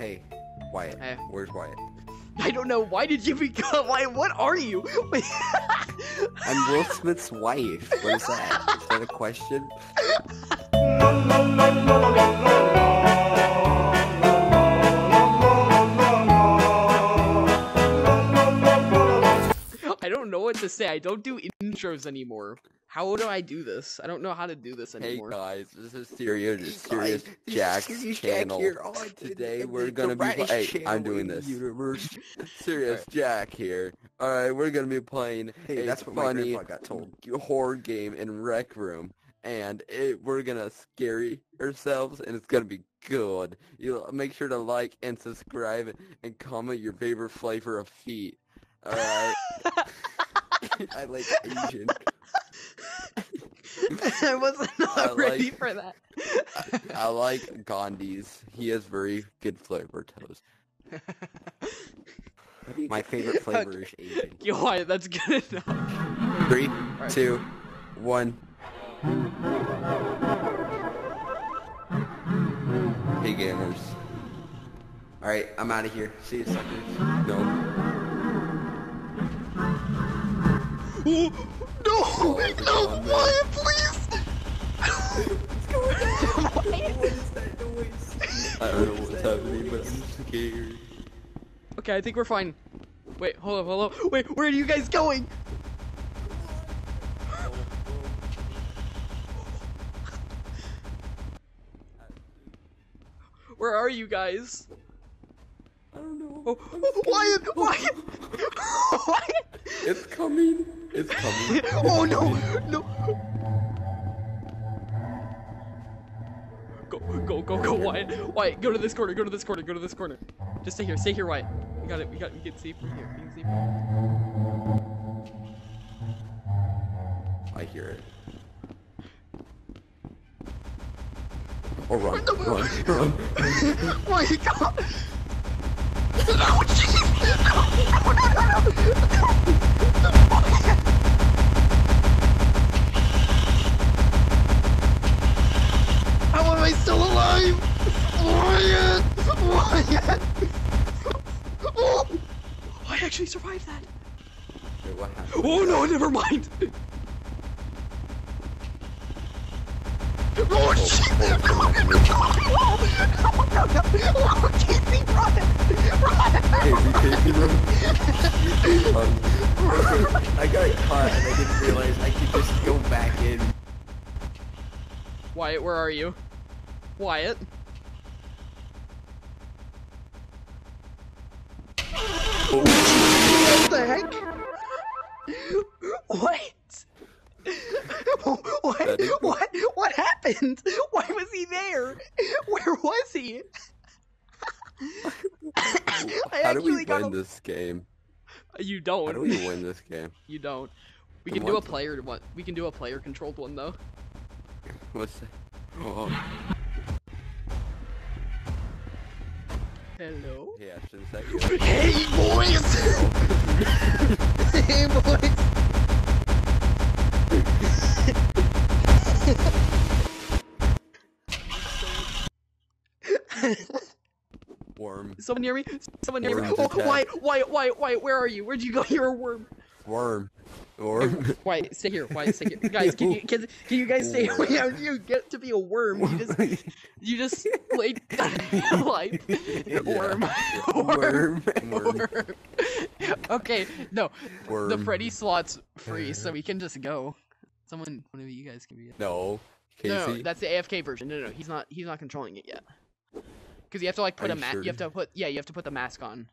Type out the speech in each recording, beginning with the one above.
Hey, Wyatt. Hey. Where's Wyatt? I don't know. Why did you become? Wyatt? What are you? I'm Will Smith's wife. What is that? Is that a question? I don't know what to say. I don't do intros anymore. How do I do this? I don't know how to do this Hey anymore. guys, this is Serious, Hey, Serious guys, this is Jack's Serious Jack channel. here. Oh, I did Today we're gonna be. brightest Hey, I'm doing this. Universe. Serious Jack here. All right, we're gonna be playing Hey, a that's what funny grandpa got told. horror game in Rec Room, and it, we're gonna scare ourselves, and it's gonna be good. You make sure to like and subscribe and comment your favorite flavor of feet. All right. I like Asian. I wasn't I ready like- for that. I like Gandhi's. He has very good flavor toast. My favorite flavor is Asian. Yo, that's good enough. Three, Alright. two, one. Hey gamers. Alright, I'm out of here. See you suckers. No. no, Oh, no, come I don't know what's happening, but I'm scared. Okay, I think we're fine. Wait, hold up, hold up. Wait, where are you guys going? Where are you guys? I don't know. Oh, oh, Wyatt, Wyatt, Wyatt. It's coming. It's coming. Oh no, no. Go, go, go, Wyatt. Wyatt, go to this corner, go to this corner, go to this corner. Just stay here, stay here, Wyatt. We got it, we got it. You can see from here. You can see from I hear it. Or run, run, run. Wyatt, come No, oh, jeez. No, no, no, no, no. How am I still alive? Wyatt! Wyatt! Oh! I actually survived that! Wait, what happened? Oh no, never mind! Oh shit! No, no, no, no, no, no, Casey, run! Run! we can't be run. Um, I got caught and I didn't realize I could just go back in. Wyatt, where are you? Wyatt? What the heck? What? What? What? What happened? Why was he there? Where was he? I How do we win a- this game? You don't. How do we win this game? You don't. We can do a player one. We can do a player controlled one though. What's that? Oh, oh. Hello. hey Ashton, is that you? Hey boys! hey boys! Worm. Someone near me? Someone near me? Worms Oh, attack. Wyatt, Wyatt, Wyatt, Wyatt, where are you? Where'd you go? You're a worm. Worm. Worm. Wyatt, stay here. Wyatt, stay here. Guys, can you can, can you guys stay here? How do you get to be a worm? You just you just like life. Worm. Worm. Worm. Worm. Okay, no. The Freddy slot's free, so uh-huh. we can just go. Someone, one of you guys can be. No. Casey. No, no, that's the AFK version. No, no, no, he's not. He's not controlling it yet. Because you have to like put Are a mask. sure? You have to put. Yeah, you have to put the mask on.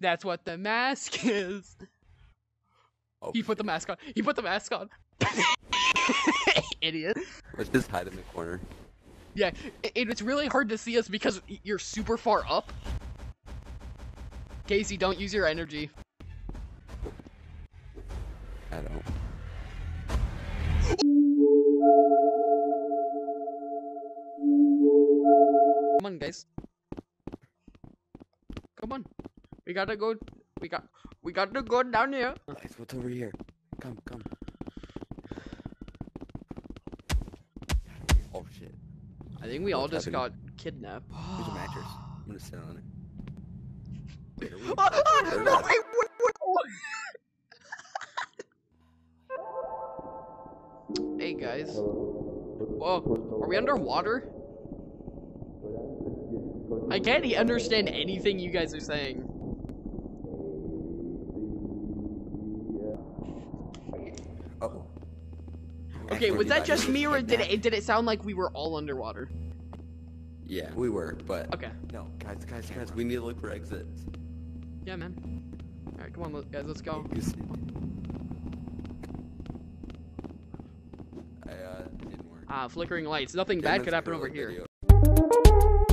that's what the mask is. Oh, He put the mask on. He put the mask on. Idiot. Let's just hide in the corner. Yeah, it, it's really hard to see us because you're super far up. Casey, don't use your energy. I don't. Come on, guys. Come on. We gotta go. We got. We gotta go down here. Guys, what's over here? Come, come. Oh shit. I think we all just happening? got kidnapped. There's a mattress. I'm gonna sit on it. No. Hey guys. Whoa, are we underwater? I can't understand anything you guys are saying. Oh. Okay, was that just me or did it did it sound like we were all underwater? Yeah, we were, but Okay. no, guys, guys, guys, we need to look for exits. Yeah, man. All right, come on, let- guys, let's go. I uh didn't work. Ah, flickering lights. Nothing bad could happen pro over here. video.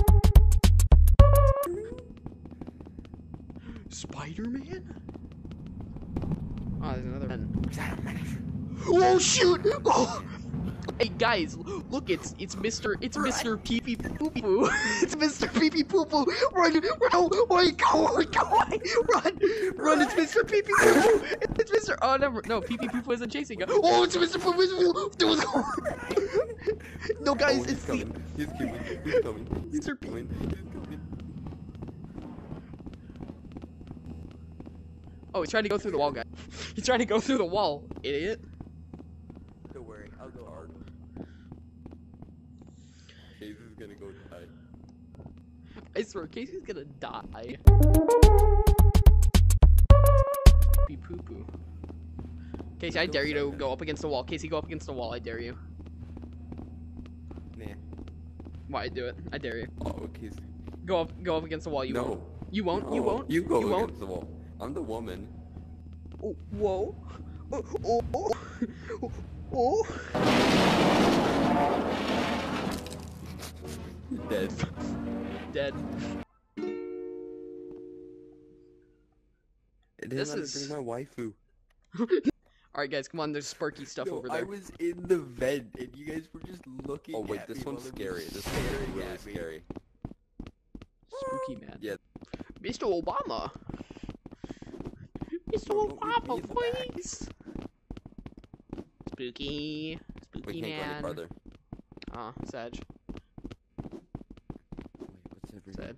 Spider-Man? Oh, there's another one. Was that a menace? Oh shoot! Oh! Hey guys, look, it's it's Mr. It's Mr. Pee Pee Poo Poo. It's Mr. Pee Pee Poo Poo. Run, run, oh, wait, go, go, away. run, run! It's Mr. Pee Pee Poo Poo. It's Mr. Oh, never, no, Pee Pee Poo Poo isn't chasing us. Oh, it's Mr. Poo Poo Poo. No, guys, oh, he's it's the coming. He's coming. He's coming. He's Mr. P. coming. He's coming. Oh, he's trying to go through the wall, guys. He's trying to go through the wall, idiot. Don't worry, I'll go hard. Hayes is gonna go die. I swear, Casey's gonna die. Be poo poo. Casey, I dare you to go up against the wall. Casey, go up against the wall. I dare you. Nah. Why do it? I dare you. Oh, he's Go up, go up against the wall. You no. won't. You won't. You won't. You go You against won't. the wall. I'm the woman. Oh, whoa. Oh, oh, oh, oh. You're dead. Dead. It This didn't let is- bring my waifu. All right, guys, come on. There's sparky stuff No, over there. I was in the vent and you guys were just looking. Oh wait, at this me one's scary. This one's staring really at me. scary. Spooky man. Yeah. Mr. Obama. Mr. No, don't Obama, in the back. please. Spooky. We can't go any farther. Ah, Sag. Wait, what's every? Sag.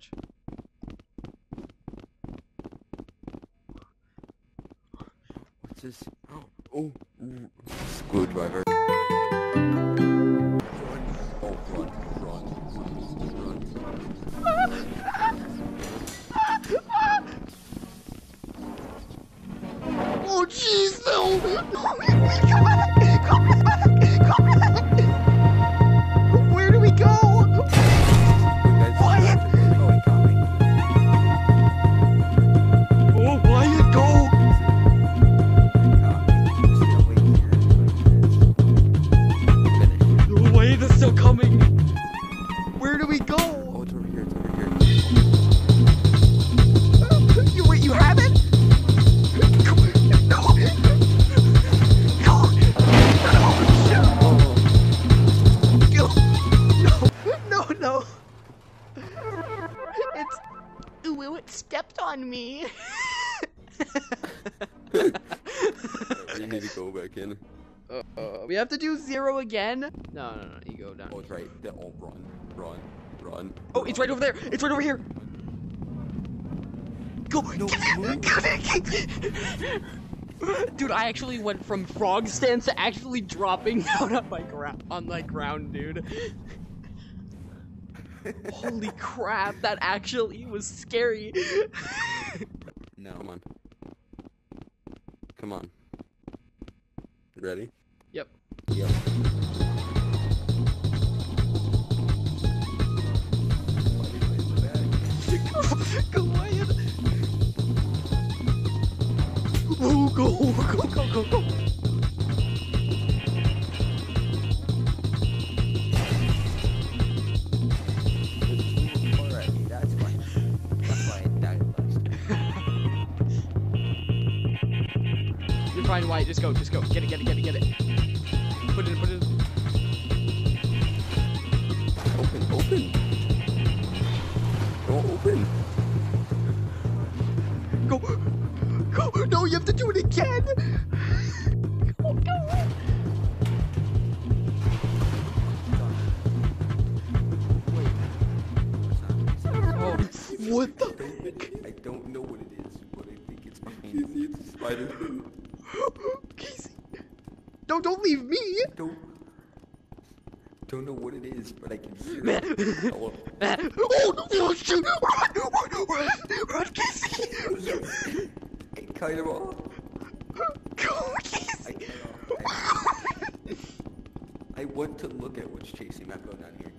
What's this? Oh, screwdriver. Run. Oh, run, run, run. Oh jeez, no! We need to go back in. Uh, we have to do zero again? No, no, no, you go down. Oh, it's right. They all run, run, run. Oh, it's right over there! It's right over here! Go! No, Dude, I actually went from frog stance to actually dropping down on my ground on my ground, dude. Holy crap, that actually was scary. No. Come on. Come on. Ready? Yep. Yep. go. Oh, go, go, go, go, go. You're fine, Wyatt. Just go, just go. Get it, get it, get it, get it. Put it in, put it in. Open, open. Don't open. Go, go. No, you have to do it again. Go, go. Oh, What the? I don't know what it is, but I think it's behind Casey, it's spider. Casey. No, don't leave me. Don't don't know what it is, but I can hear it. Oh, Hello. oh, no, shoot. Run, run, run, run, Casey. I cut him off. Go, Casey. Uh, I, I want to look at what's chasing Matt down here.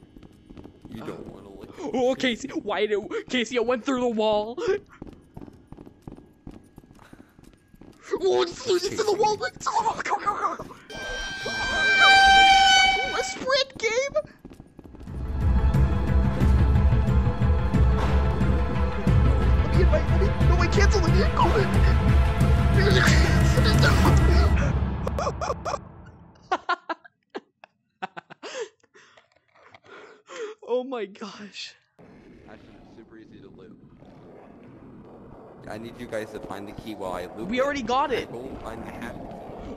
You don't want to look. Oh, Casey, why did Casey? I went through the wall. Oh, it's, it's in the wall. It's in the wall. Go, go, go. Let me. No, I cancel it. oh my gosh. Actually, it's super easy to loot. I need you guys to find the key while I loot. We already got it. Go find the key.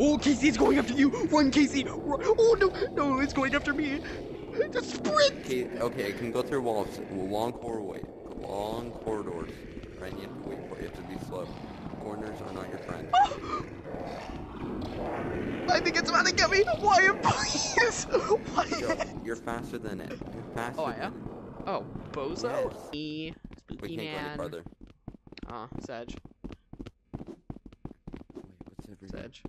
Oh, Casey, it's going after you! Run, Casey! Run. Oh, no, no, it's going after me! Just sprint! Okay, okay, it can go through walls, long corridor, long corridors. Right, you have to wait for it to be slow. Corners are not your friend. I think it's about to get me! Why, please! Why? Joe, you're faster than it. You're faster Oh, I am? Oh, Bozo? Yes. It. We can't go any Man. farther. Uh, Sedge. Wait, what's Sedge.